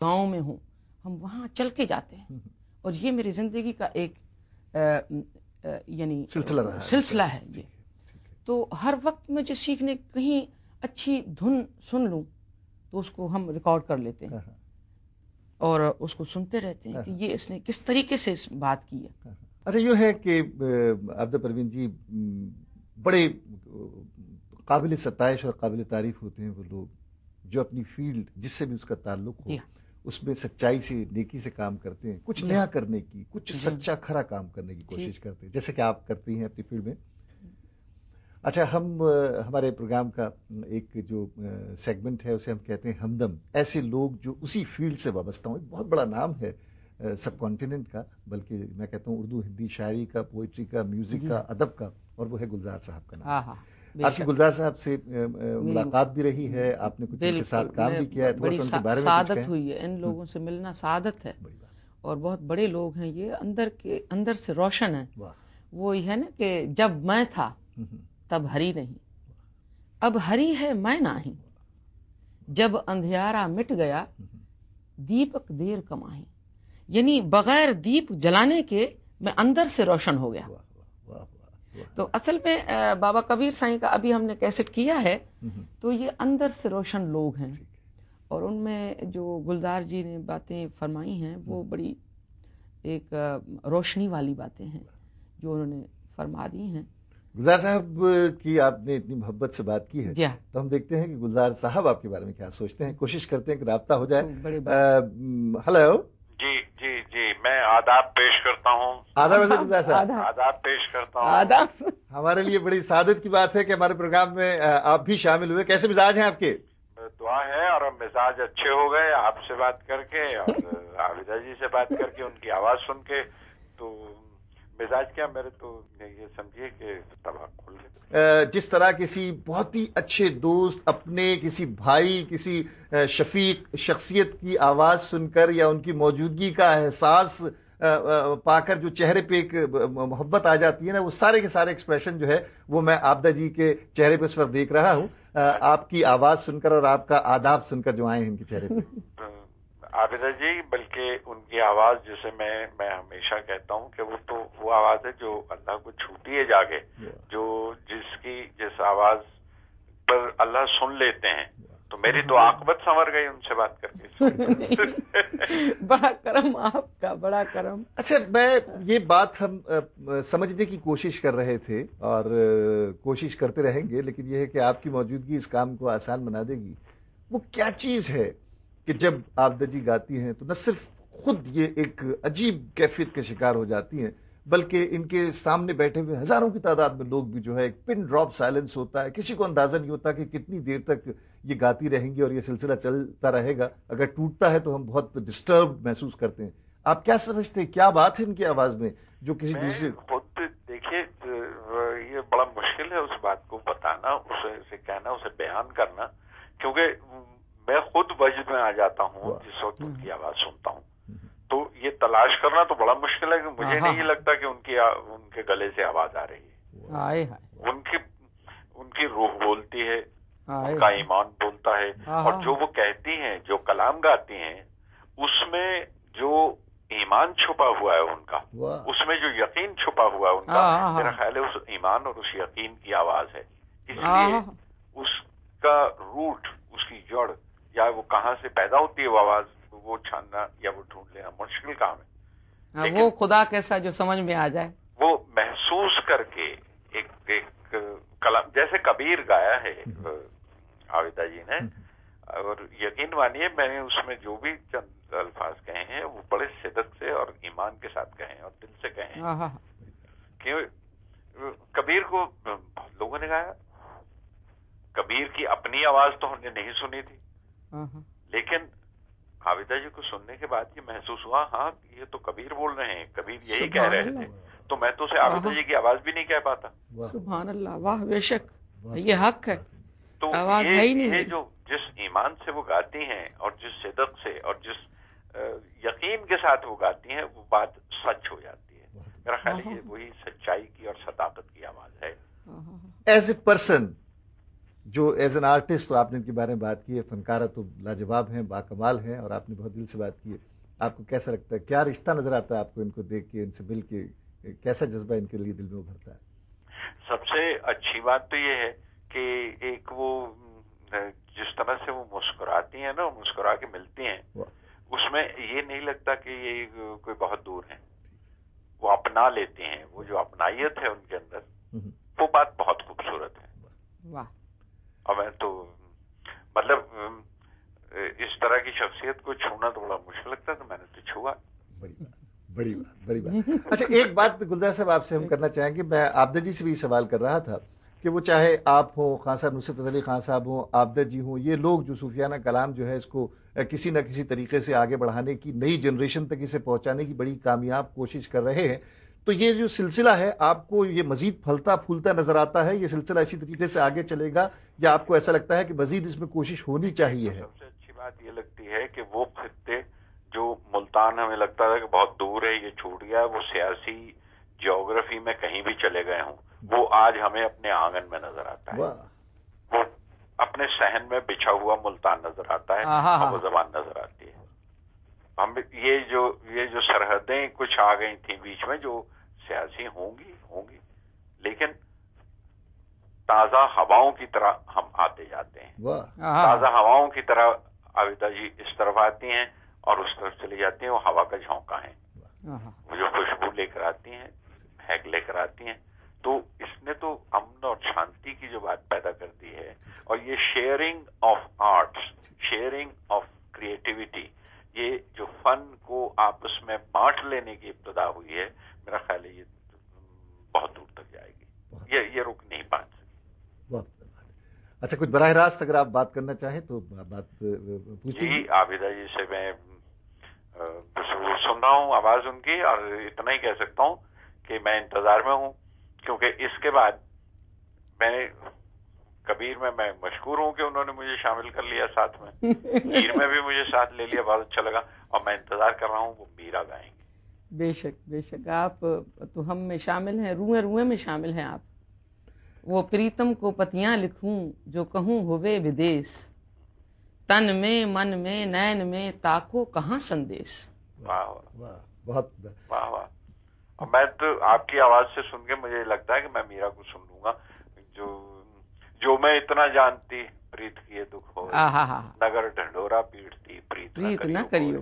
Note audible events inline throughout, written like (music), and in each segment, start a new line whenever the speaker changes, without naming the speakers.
गाँव में हूँ। हम वहाँ चल के जाते हैं। और ये मेरी ज़िंदगी का एक यानी
सिलसिला रहा
सिलसिला है ये तो हर वक्त मुझे सीखने कहीं अच्छी धुन सुन लूँ तो उसको हम रिकॉर्ड कर लेते हैं। हाँ, हाँ। और उसको सुनते रहते हैं हाँ, कि ये इसने किस तरीके से इस बात की है।
अच्छा यो है कि आबदा परवीन जी बड़े काबिल सताइश और काबिल तारीफ़ होते हैं वो लोग जो अपनी फ़ील्ड जिससे भी उसका ताल्लुक हो। उसमें सच्चाई से नेकी से काम करते हैं। कुछ नया करने की कुछ सच्चा खरा काम करने की कोशिश करते हैं जैसे कि आप करती हैं अपनी फ़ील्ड में। अच्छा हम हमारे प्रोग्राम का एक जो सेगमेंट है उसे हम कहते हैं हमदम। ऐसे लोग जो उसी फ़ील्ड से वाबस्ता हूँ एक बहुत बड़ा नाम है सब कॉन्टिनेंट का बल्कि मैं कहता हूँ उर्दू हिंदी शायरी का पोइट्री का म्यूज़िक का अदब का और वो है गुलजार साहब का नाम। हाँ, हाँ। आपकी गुलजार साहब से मुलाकात भी रही है आपने कुछ उनके साथ काम भी किया है
थोड़ा सा उनके बारे में सादत हुई है इन हम्म। लोगों से मिलना सादत है। और बहुत बड़े लोग हैं ये अंदर के अंदर से रोशन है। वो ये है ना कि जब मैं था हम्म, हम्म। तब हरी नहीं। अब हरी है मैं नाही। जब अंधियारा मिट गया दीपक देर कमाई। यानी बगैर दीप जलाने के मैं अंदर से रोशन हो गया। तो असल में बाबा कबीर साईं का अभी हमने कैसेट किया है तो ये अंदर से रोशन लोग हैं। और उनमें जो गुलजार जी ने बातें फरमाई हैं वो बड़ी एक रोशनी वाली बातें हैं जो उन्होंने फरमा दी हैं।
गुलजार साहब की आपने इतनी मोहब्बत से बात की है तो हम देखते हैं कि गुलजार साहब आपके बारे में क्या सोचते हैं कोशिश करते हैं कि रबता हो जाए। हेलो
मैं आदाब पेश करता हूँ।
आदाब साहब
आदाब। पेश करता हूँ। आदाब।
हमारे लिए बड़ी सादत की बात है कि हमारे प्रोग्राम में आप भी शामिल हुए। कैसे मिजाज हैं आपके?
दुआ है और अब मिजाज अच्छे हो गए। आपसे बात करके और (laughs) आबिदा जी से बात करके उनकी आवाज़ सुन के मिजाज क्या मेरे तो ये समझिए कि तबाह खुल
जिस तरह किसी बहुत ही अच्छे दोस्त अपने किसी भाई किसी शफीक शख्सियत की आवाज़ सुनकर या उनकी मौजूदगी का एहसास पाकर जो चेहरे पे एक मोहब्बत आ जाती है ना वो सारे के सारे एक्सप्रेशन जो है वो मैं आपदा जी के चेहरे पे इस वक्त देख रहा हूँ। आपकी आवाज़ सुनकर और आपका आदाब सुनकर जो आए हैं इनके चेहरे पे। (laughs)
आबिदा जी बल्कि उनकी आवाज़ जिसे मैं मैं हमेशा कहता हूँ कि वो तो वो आवाज़ है जो अल्लाह को छूती है जाके जो जिसकी जिस आवाज़ पर अल्लाह सुन लेते हैं। तो मेरी तो आकबत संवर गई उनसे बात
करके। (laughs) बड़ा करम आपका बड़ा करम।
अच्छा मैं ये बात हम समझने की कोशिश कर रहे थे और कोशिश करते रहेंगे लेकिन यह है कि आपकी मौजूदगी इस काम को आसान बना देगी। वो क्या चीज़ है? कि जब आपदा जी गाती हैं तो न सिर्फ़ खुद ये एक अजीब कैफियत के शिकार हो जाती हैं बल्कि इनके सामने बैठे हुए हज़ारों की तादाद में लोग भी जो है एक पिन ड्रॉप साइलेंस होता है। किसी को अंदाज़ा नहीं होता कि कितनी देर तक ये गाती रहेंगी और ये सिलसिला चलता रहेगा। अगर टूटता है तो हम बहुत डिस्टर्ब महसूस करते हैं। आप क्या समझते हैं? क्या बात है इनकी आवाज़ में जो किसी दूसरे
खुद देखिए ये बड़ा मुश्किल है उस बात को बताना उसे कहना उसे बयान करना क्योंकि मैं खुद वजद में आ जाता हूँ जिस वक्त उनकी हम्म। आवाज़ सुनता हूँ। हम्म। तो ये तलाश करना तो बड़ा मुश्किल है कि मुझे हाँ, नहीं हाँ। लगता कि उनकी उनके गले से आवाज़ आ रही है। उनकी उनकी रूह बोलती है उनका ईमान बोलता है हाँ, और जो वो कहती हैं जो कलाम गाती हैं उसमें जो ईमान छुपा हुआ है उनका उसमें जो यकीन छुपा हुआ है उनका मेरा ख्याल है उस ईमान और उस यकीन की आवाज़ है। इसलिए उसका रूट उसकी जड़ या वो कहाँ से पैदा होती है वो आवाज़ वो छानना या वो ढूंढ लेना मुश्किल काम है।
हाँ, वो खुदा कैसा जो समझ में आ जाए।
वो महसूस करके एक एक कलाम जैसे कबीर गाया है हम्म। आविदा जी ने हम्म। और यकीन मानिए मैंने उसमें जो भी चंद अल्फाज कहे हैं वो बड़े शिदत से और ईमान के साथ कहे और दिल से कहे हाँ, हाँ, क्यों? कबीर को लोगों ने गाया। कबीर की अपनी आवाज़ तो हमने नहीं सुनी थी। लेकिन हाविदा जी को सुनने के बाद ये महसूस हुआ हाँ ये तो कबीर बोल रहे हैं कबीर यही कह रहे थे। तो मैं तो उसे आबिदा जी की आवाज़ भी नहीं कह पाता।
सुबह अल्लाह वाह बेशक। ये हक है।
तो आवाज़ है ही नहीं ये जो जिस ईमान से वो गाती हैं और जिस शिदत से और जिस यकीन के साथ वो गाती हैं वो बात सच हो जाती है। मेरा ख्याल ये वही। सच्चाई की और सदाकत की आवाज़ है।
एज ए पर्सन जो एज एन आर्टिस्ट तो आपने इनके बारे में बात की है फनकारा तो लाजवाब हैं बाकमाल हैं और आपने बहुत दिल से बात की है। आपको कैसा लगता है? क्या रिश्ता नज़र आता है आपको इनको देख के इनसे मिल के? कैसा जज्बा इनके लिए दिल में उभरता है?
सबसे अच्छी बात तो ये है कि एक वो जिस तरह से वो मुस्कुराती हैं ना मुस्कुरा के मिलती हैं उसमें ये नहीं लगता कि ये कोई बहुत दूर है। वो अपना लेते हैं वो जो अपनाइत है उनके अंदर हम्म। वो बात बहुत खूबसूरत है। वाह। मैं तो मतलब इस तरह की शख्सियत को छूना तो बड़ा मुश्किल लगता है तो मैंने तो छुआ।
बड़ी बात बड़ी बात बड़ी बात। (laughs) अच्छा एक बात गुलजार साहब आपसे हम करना चाहेंगे। मैं आपदा जी से भी सवाल कर रहा था कि वो चाहे आप हो खान साहब नुसरत अली खान साहब हो आपदा जी हों ये लोग जो सूफियाना कलाम जो है इसको किसी न किसी तरीके से आगे बढ़ाने की नई जनरेशन तक इसे पहुँचाने की बड़ी कामयाब कोशिश कर रहे हैं। तो ये जो सिलसिला है आपको ये मजीद फलता फूलता नज़र आता है ये सिलसिला इसी तरीके से आगे चलेगा या आपको ऐसा लगता है कि मजीद इसमें कोशिश होनी चाहिए है?
सबसे अच्छी बात ये लगती है कि वो खत्ते जो मुल्तान हमें लगता था कि बहुत दूर है ये छूट गया है वो सियासी जियोग्राफी में कहीं भी चले गए हों वो आज हमें अपने आँगन में नज़र आता है। वो अपने सहन में बिछा हुआ मुल्तान नज़र आता है वो जबान नज़र आती है। हम ये जो ये जो सरहदें कुछ आ गई थी बीच में जो सियासी होंगी होंगी। लेकिन ताज़ा हवाओं की तरह हम आते जाते हैं। ताज़ा हवाओं की तरह आविदा जी इस तरफ़ आती हैं और उस तरफ़ चली जाती हैं वो हवा का झोंका है। वो जो खुशबू लेकर आती हैं हैक लेकर आती हैं। तो इसने तो अमन और शांति की जो बात पैदा कर दी है और ये sharing of arts sharing of creativity ये जो फन को आपस में बांट लेने की इब्तदा हुई है मेरा ख्याल है ये बहुत दूर तक जाएगी। ये ये रुक नहीं पा सकती
अच्छा कुछ बरह रास्त अगर आप बात करना चाहें तो बात
जी आबिदा जी से मैं सुन रहा हूँ आवाज़ उनकी और इतना ही कह सकता हूँ कि मैं इंतज़ार में हूँ क्योंकि इसके बाद मैंने कबीर में मैं मशहूर हूँ कि उन्होंने मुझे शामिल कर लिया साथ में। (laughs) मीर में भी मुझे साथ ले लिया बहुत अच्छा लगा। और मैं इंतज़ार कर रहा हूँ वो मीरा गाएँगे।
बेशक बेशक। आप तो हम में शामिल हैं रुए रुए में शामिल हैं आप। वो प्रीतम को पतियाँ लिखूं जो कहूँ हुए विदेश। तन में मन में नैन में ताको कहाँ संदेश।
वाह वाह बहुत वाह वाह। मैं तो आपकी आवाज़ से सुन के मुझे लगता है कि मैं मीरा को सुन लूँगा। जो जो मैं इतना जानती प्रीत किए दुख हो नगर ढंडोरा पीटती प्रीत प्रीत न करियो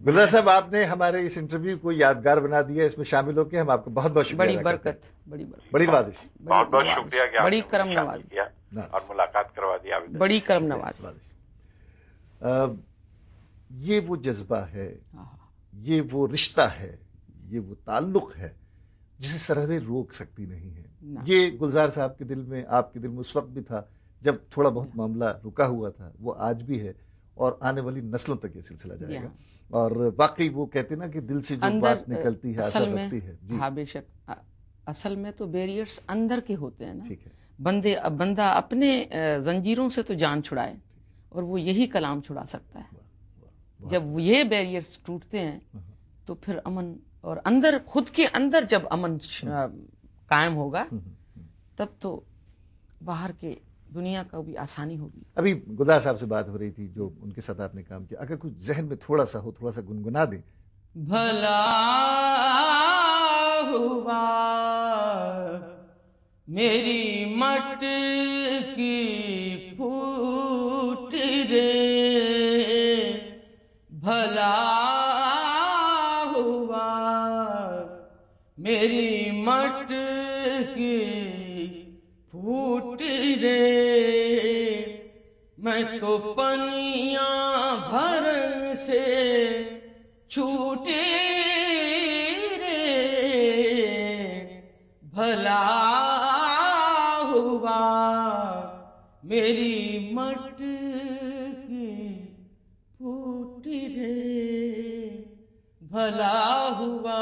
बिल्ला साहब आपने हमारे इस इंटरव्यू को यादगार बना दिया। इसमें शामिल होकर हम आपको बहुत बहुत
शुक्रिया बड़ी बरकत बड़ी
बड़ी बाजिश
बहुत बहुत शुक्रिया
कि बड़ी करम नवाज़
किया और मुलाकात करवा दिया
बड़ी करम नवाज़
ये वो जज्बा है। ये वो रिश्ता है ये वो ताल्लुक है जिसे सरहदें रोक सकती नहीं है। ये गुलजार साहब के दिल में आपके दिल में उस वक्त भी था जब थोड़ा बहुत मामला रुका हुआ था वो आज भी है और आने वाली नस्लों तक ये सिलसिला जाएगा। और वाकई वो कहते ना कि दिल से जो बात निकलती है
असल में है। हाँ बेशक असल में तो बैरियर्स अंदर के होते हैं ना। ठीक है। बंदे बंदा अपने जंजीरों से तो जान छुड़ाए और वो यही कलाम छुड़ा सकता है। जब ये बैरियर्स टूटते हैं हम्म। तो फिर अमन और अंदर खुद के अंदर जब अमन हम्म। कायम होगा हम्म, तब तो बाहर के दुनिया का भी आसानी होगी।
अभी गुलजार साहब से बात हो रही थी जो उनके साथ आपने काम किया। अगर कुछ जहन में थोड़ा सा हो थोड़ा सा गुनगुना दे।
भला हुआ मेरी मट की फूट मेरी मट की फूट रे। मैं तो पनिया भर से छूटे रे। भला हुआ मेरी मट की फूट रे। भला हुआ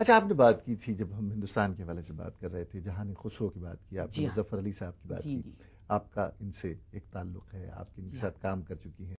अच्छा आपने बात की थी जब हम हिंदुस्तान के हवाले से बात कर रहे थे जहाँ ने खुसरो की बात की आपने
हाँ।
मुजफ्फर अली साहब की बात की। आपका इनसे एक ताल्लुक है आप इनके साथ काम कर चुकी हैं।